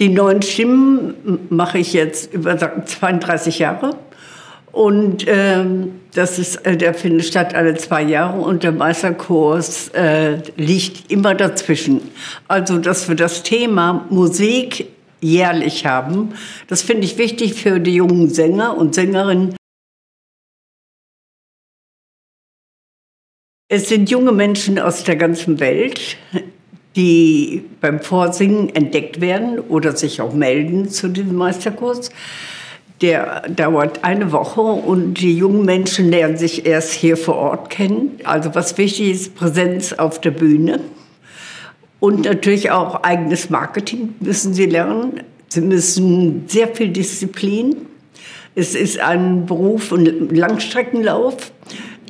Die neuen Stimmen mache ich jetzt über 32 Jahre. Und ähm, das ist, äh, der findet statt alle zwei Jahre und der Meisterkurs äh, liegt immer dazwischen. Also, dass wir das Thema Musik jährlich haben, das finde ich wichtig für die jungen Sänger und Sängerinnen. Es sind junge Menschen aus der ganzen Welt, die beim Vorsingen entdeckt werden oder sich auch melden zu diesem Meisterkurs. Der dauert eine Woche und die jungen Menschen lernen sich erst hier vor Ort kennen. Also was wichtig ist, Präsenz auf der Bühne. Und natürlich auch eigenes Marketing müssen sie lernen. Sie müssen sehr viel Disziplin. Es ist ein Beruf und Langstreckenlauf.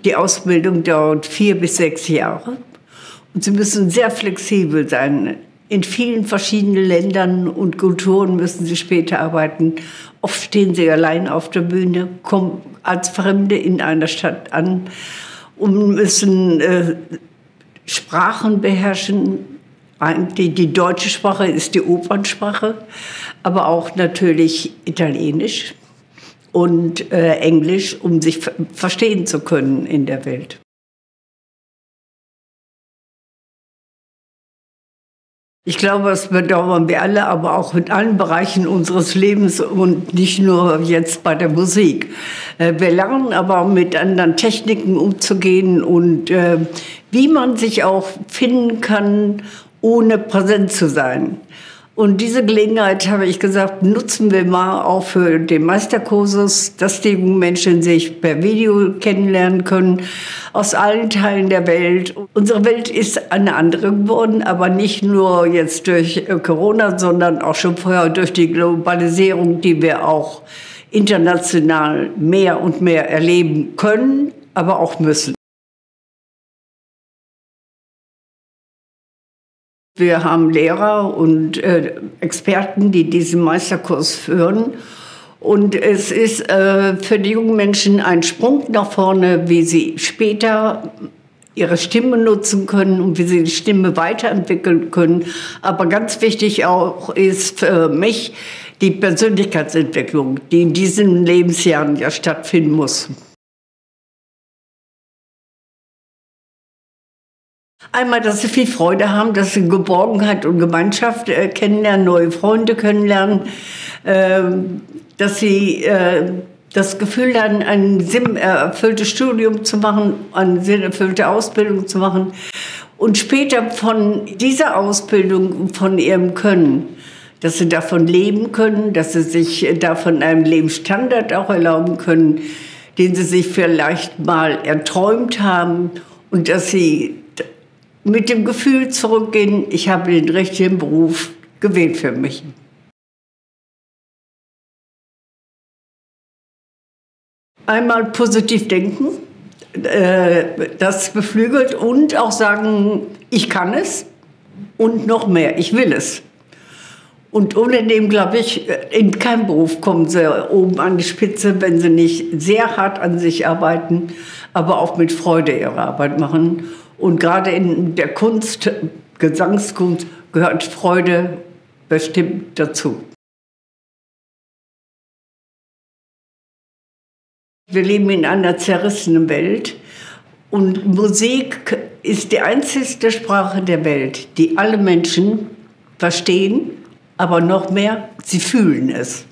Die Ausbildung dauert vier bis sechs Jahre. Und sie müssen sehr flexibel sein. In vielen verschiedenen Ländern und Kulturen müssen sie später arbeiten. Oft stehen sie allein auf der Bühne, kommen als Fremde in einer Stadt an und müssen äh, Sprachen beherrschen. Die, die deutsche Sprache ist die Opernsprache, aber auch natürlich Italienisch und äh, Englisch, um sich verstehen zu können in der Welt. Ich glaube, das bedauern wir alle, aber auch in allen Bereichen unseres Lebens und nicht nur jetzt bei der Musik. Äh, wir lernen aber mit anderen Techniken umzugehen und äh, wie man sich auch finden kann, ohne präsent zu sein. Und diese Gelegenheit, habe ich gesagt, nutzen wir mal auch für den Meisterkursus, dass die Menschen sich per Video kennenlernen können aus allen Teilen der Welt. Unsere Welt ist eine andere geworden, aber nicht nur jetzt durch Corona, sondern auch schon vorher durch die Globalisierung, die wir auch international mehr und mehr erleben können, aber auch müssen. Wir haben Lehrer und äh, Experten, die diesen Meisterkurs führen. Und es ist äh, für die jungen Menschen ein Sprung nach vorne, wie sie später ihre Stimme nutzen können und wie sie die Stimme weiterentwickeln können. Aber ganz wichtig auch ist für mich die Persönlichkeitsentwicklung, die in diesen Lebensjahren ja stattfinden muss. Einmal, dass sie viel Freude haben, dass sie Geborgenheit und Gemeinschaft äh, kennenlernen, neue Freunde kennenlernen, äh, dass sie äh, das Gefühl haben, ein sinnerfülltes Studium zu machen, eine sinnerfüllte Ausbildung zu machen. Und später von dieser Ausbildung, von ihrem Können, dass sie davon leben können, dass sie sich davon einen Lebensstandard auch erlauben können, den sie sich vielleicht mal erträumt haben und dass sie mit dem Gefühl zurückgehen, ich habe den richtigen Beruf gewählt für mich. Einmal positiv denken, äh, das beflügelt und auch sagen, ich kann es und noch mehr, ich will es. Und ohne dem, glaube ich, in keinem Beruf kommen sie oben an die Spitze, wenn sie nicht sehr hart an sich arbeiten, aber auch mit Freude ihre Arbeit machen. Und gerade in der Kunst, Gesangskunst, gehört Freude bestimmt dazu. Wir leben in einer zerrissenen Welt und Musik ist die einzige Sprache der Welt, die alle Menschen verstehen, aber noch mehr, sie fühlen es.